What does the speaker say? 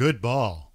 Good ball.